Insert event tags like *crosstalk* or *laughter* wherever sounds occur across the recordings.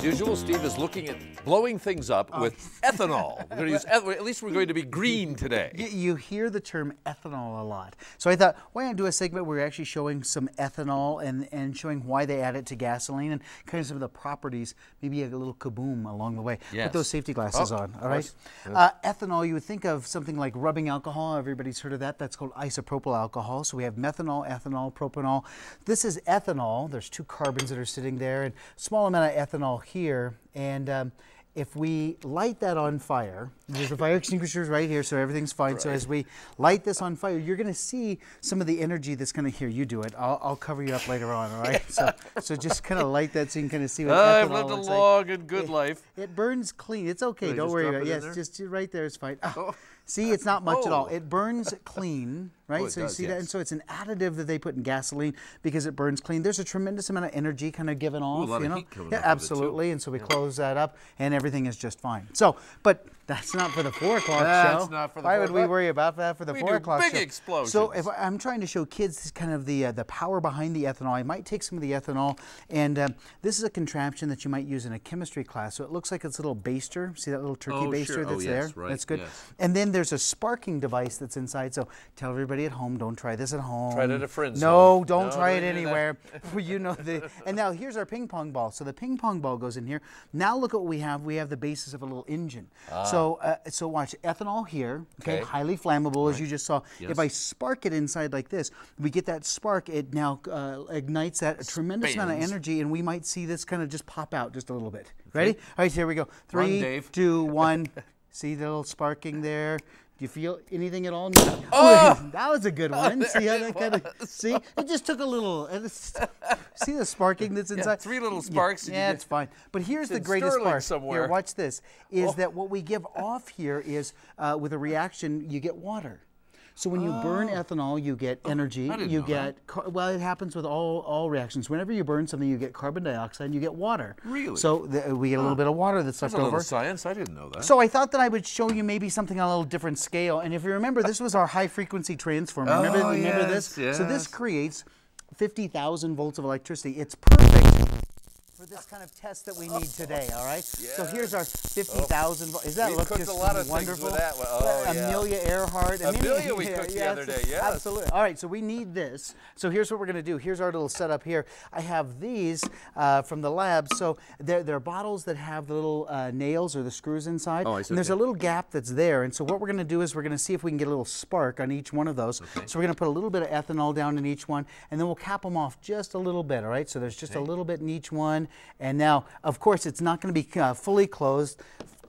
As usual, Steve is looking at blowing things up with ethanol. We're going to use, at least we're going to be green today. You hear the term ethanol a lot. So I thought, why not do a segment where we're actually showing some ethanol and, and showing why they add it to gasoline and kind of some of the properties, maybe a little kaboom along the way. Yes. Put those safety glasses Oh, on, all right? Uh, ethanol, you would think of something like rubbing alcohol. Everybody's heard of that. That's called isopropyl alcohol. So we have methanol, ethanol, propanol. This is ethanol. There's two carbons that are sitting there and small amount of ethanol here. And um, if we light that on fire, there's a fire extinguisher right here, so everything's fine. So as we light this on fire, you're going to see some of the energy that's going to here. You do it. I'll, I'll cover you up later on. All right. So *laughs* so just kind of light that so you can kind of see what I've lived a looks like. long and good It- life. It burns clean. It's okay. Don't worry about it. Yes, there? just right there is fine. Ah, *laughs* See, it's not much at all. Oh. It burns clean, *laughs* right? Oh, so you does, see that, and so it's an additive that they put in gasoline because it burns clean. There's a tremendous amount of energy kind of given off. lot you of know, yeah, up with it, too. absolutely. And so we close that up, and everything is just fine. So, but that's not for the four o'clock That's show. not for the Why would we worry about that for the We four o'clock big show? So if I'm trying to show kids kind of the uh, the power behind the ethanol, I might take some of the ethanol, and um, this is a contraption that you might use in a chemistry class. So it looks like it's a little baster. See that little turkey Oh, baster sure. Oh, that's yes, there? right, That's good. yes. And then there's a sparking device that's inside. So tell everybody at home, don't try this at home. Try it at a friend's No, don't No, try don't it anywhere. *laughs* you know the. And now here's our ping pong ball. So the ping pong ball goes in here. Now look what we have. We have the basis of a little engine. Ah. So uh, so watch ethanol here. Okay, Okay. highly flammable as you just saw. Yes. If I spark it inside like this, we get that spark. It now uh, ignites that a tremendous amount of energy, and we might see this kind of just pop out just a little bit. Ready? All right, here we go. Three, Dave. two, one. *laughs* See the little sparking there? Do you feel anything at all? No. *laughs* Oh, that was a good *laughs* one. see how that kind of see? It just took a little. and *laughs* see the sparking that's inside? three little sparks and Yeah, yeah it's fine. But here's the greatest Sterling part. somewhere. Here, watch this. Is that what we give off here is uh, with a reaction you get water. So when you burn oh. ethanol, you get oh, energy. Oh. I didn't you know get car- well, it happens with all all reactions. Whenever you burn something, you get carbon dioxide. and You get water. Really? So we get a little bit of water that's That's left a over. science. I didn't know that. So I thought that I would show you maybe something on a little different scale. And if you remember, this was our high frequency transformer. Remember, Oh, remember yes, this? So this creates 50,000 volts of electricity. It's perfect for this kind of test that we need today, all right? So here's our 50,000 volts. Does that look just a lot of wonderful? that one. Oh, yeah. Amelia Earhart. Amelia we cooked the other day, yes. Absolutely. All right, so we need this. So here's what we're going to do. Here's our little setup here. I have these uh, from the lab. So they're, they're bottles that have the little uh, nails or the screws inside. Oh, I see, And there's a little gap that's there. And so what we're going to do is we're going to see if we can get a little spark on each one of those. So we're going to put a little bit of ethanol down in each one, and then we'll cap them off just a little bit. All right. So there's just a little bit in each one. And now, of course, it's not going to be uh, fully closed.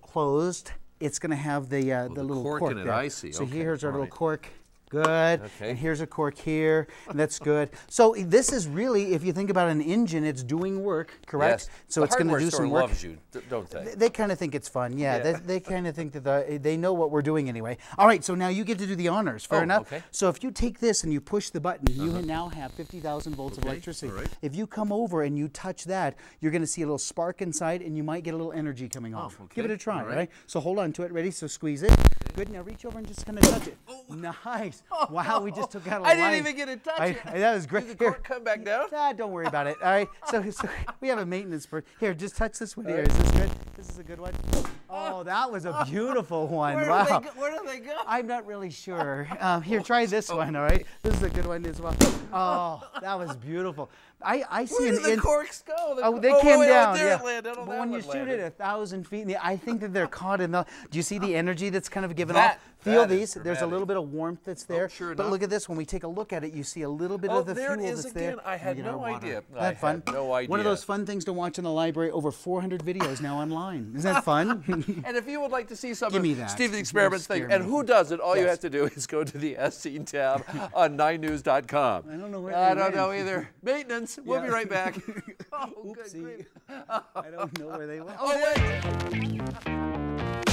Closed. It's going to have the uh, the, the little cork cork in it. I see. So Okay, here's our all little right. cork. Good. Okay. And here's a cork here. And that's good. *laughs* So this is really, if you think about an engine, it's doing work, correct? Yes. So the it's going to do store some work. loves you, don't they? They, they kind of think it's fun, yeah. Yeah. They, they kind of think that the, they know what we're doing anyway. All right, so now you get to do the honors. Fair Oh, enough. okay. So if you take this and you push the button, you uh-huh. now have 50,000 volts of electricity. right. If you come over and you touch that, you're going to see a little spark inside, and you might get a little energy coming oh, off. Give it a try, all right. right? So hold on to it. Ready? So squeeze it. Good. Now reach over and just kind of oh. touch it. Oh. Nice. *laughs* Wow, we just took out a Oh. I didn't even get to touch I- it. I- *laughs* that was great. Did the Here. come back down? Ah, don't worry about it. All right. So, *laughs* so we have a maintenance person. Here, just touch this one here. Is this good? This is a good one. Oh, that was a beautiful one. Where, wow. do they go? Where do they go? I'm not really sure. Um, here, try this one. All right. This is a good one as well. Oh, that was beautiful. I, I see Where did the in- corks go? The Oh, they oh, came wait, down. Oh, there yeah. landed. Oh, but when you shoot landed. it a thousand feet in the, I think that they're caught in the. Do you see the energy that's kind of given That- off? Feel that these. There's a little bit of warmth that's oh, there. sure but enough. look at this. When we take a look at it, you see a little bit Oh, of the there it fuel is that's again. there. I had You no idea. Isn't that fun? no One of those fun things to watch in the library. Over 400 videos now online. Isn't that fun? *laughs* And if you would like to see some Give of me that. Steve the Experiments thing, scare and who does it, all you have to do *laughs* is go to the SC tab on 9news.com. I don't know where they I don't went. know either. *laughs* Maintenance. We'll be right back. oh, good grief. I don't know where they went. Oh, wait.